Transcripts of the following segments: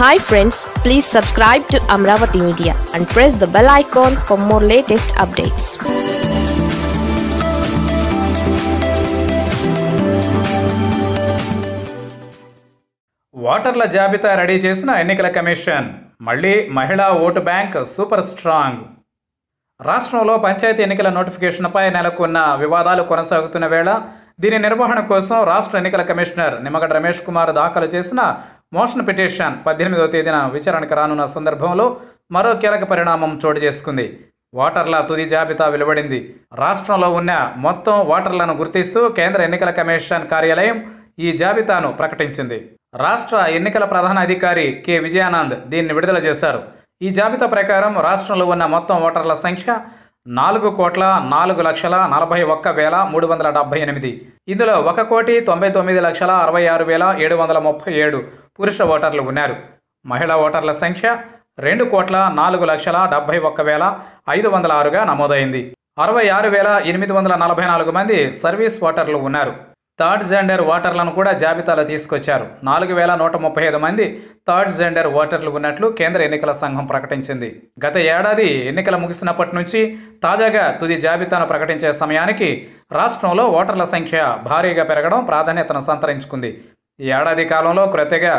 Hi friends please subscribe to Amaravati media and press the bell icon for more latest updates ఓటర్ల జాబితా ready చేసిన ఎన్నికల commission. మళ్ళీ మహిళా ఓటు బ్యాంక్ సూపర్ స్ట్రాంగ్. రాష్ట్రంలో పంచాయతీ ఎన్నికల నోటిఫికేషన్పై నెలకొన్న వివాదాలు కొనసాగుతున్న వేళ దీని నిర్వహణ కోసం రాష్ట్ర ఎన్నికల కమిషనర్ నిమ్మగడ్డ రమేష్ కుమార్ దాఖలు చేసిన మోషన్ పిటిషన్ పద్దెనిమిదవ తేదీన విచారణకు రానున్న సందర్భంలో మరో కీలక పరిణామం చోటు చేసుకుంది. ఓటర్ల తుది జాబితా వెలువడింది. రాష్ట్రంలో ఉన్న మొత్తం ఓటర్లను గుర్తిస్తూ కేంద్ర ఎన్నికల కమిషన్ కార్యాలయం ఈ జాబితాను ప్రకటించింది. రాష్ట్ర ఎన్నికల ప్రధాన అధికారి కె. విజయానంద్ దీన్ని విడుదల చేశారు. ఈ జాబితా ప్రకారం రాష్ట్రంలో ఉన్న మొత్తం ఓటర్ల సంఖ్య నాలుగు కోట్ల నాలుగు లక్షల నలభై ఒక్క వేల మూడు వందల డెబ్బై ఎనిమిది. ఇందులో ఒక కోటి తొంభై తొమ్మిది లక్షల అరవై ఆరు వేల ఏడు వందల ముప్పై ఏడు పురుష ఓటర్లు ఉన్నారు. మహిళా ఓటర్ల సంఖ్య రెండు కోట్ల నాలుగు లక్షల డెబ్బై ఒక్క వేల ఐదు వందల ఆరుగా నమోదైంది. అరవై ఆరు వేల ఎనిమిది వందల నలభై నాలుగు మంది సర్వీస్ ఓటర్లు ఉన్నారు. థర్డ్ జెండర్ ఓటర్లను కూడా జాబితాలో తీసుకొచ్చారు. నాలుగు వేల నూట ముప్పై ఐదు మంది థర్డ్ జెండర్ ఓటర్లు ఉన్నట్లు కేంద్ర ఎన్నికల సంఘం ప్రకటించింది. గత ఏడాది ఎన్నికలు ముగిసినప్పటి నుంచి తాజాగా తుది జాబితాను ప్రకటించే సమయానికి రాష్ట్రంలో ఓటర్ల సంఖ్య భారీగా పెరగడం ప్రాధాన్యతను సంతరించుకుంది. ఈ ఏడాది కాలంలో క్రొత్తగా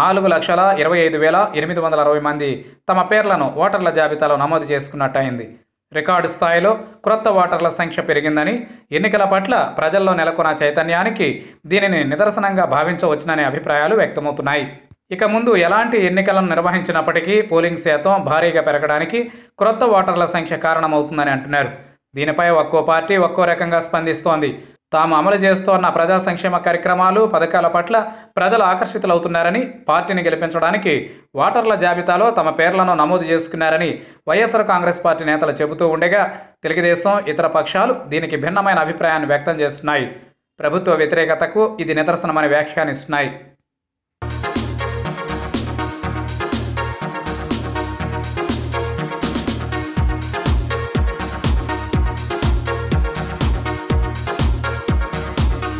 నాలుగు లక్షల ఇరవై ఐదు వేల ఎనిమిది వందల అరవై మంది తమ పేర్లను ఓటర్ల జాబితాలో నమోదు చేసుకున్నట్టయింది. రికార్డు స్థాయిలో క్రొత్త ఓటర్ల సంఖ్య పెరిగిందని ఎన్నికల పట్ల ప్రజల్లో నెలకొన్న చైతన్యానికి దీనిని నిదర్శనంగా భావించవచ్చుననే అభిప్రాయాలు వ్యక్తమవుతున్నాయి. ఇక ముందు ఎలాంటి ఎన్నికలను నిర్వహించినప్పటికీ పోలింగ్ శాతం భారీగా పెరగడానికి క్రొత్త ఓటర్ల సంఖ్య కారణమవుతుందని అంటున్నారు. దీనిపై ఒక్కో పార్టీ ఒక్కో రకంగా స్పందిస్తోంది. తాము అమలు చేస్తోన్న ప్రజా సంక్షేమ కార్యక్రమాలు పథకాల పట్ల ప్రజలు ఆకర్షితులవుతున్నారని పార్టీని గెలిపించడానికి ఓటర్ల జాబితాలో తమ పేర్లను నమోదు చేసుకున్నారని వైఎస్ఆర్ కాంగ్రెస్ పార్టీ నేతలు చెబుతూ ఉండగా తెలుగుదేశం ఇతర పక్షాలు దీనికి భిన్నమైన అభిప్రాయాన్ని వ్యక్తం చేస్తున్నాయి. ప్రభుత్వ వ్యతిరేకతకు ఇది నిదర్శనమని వ్యాఖ్యానిస్తున్నాయి.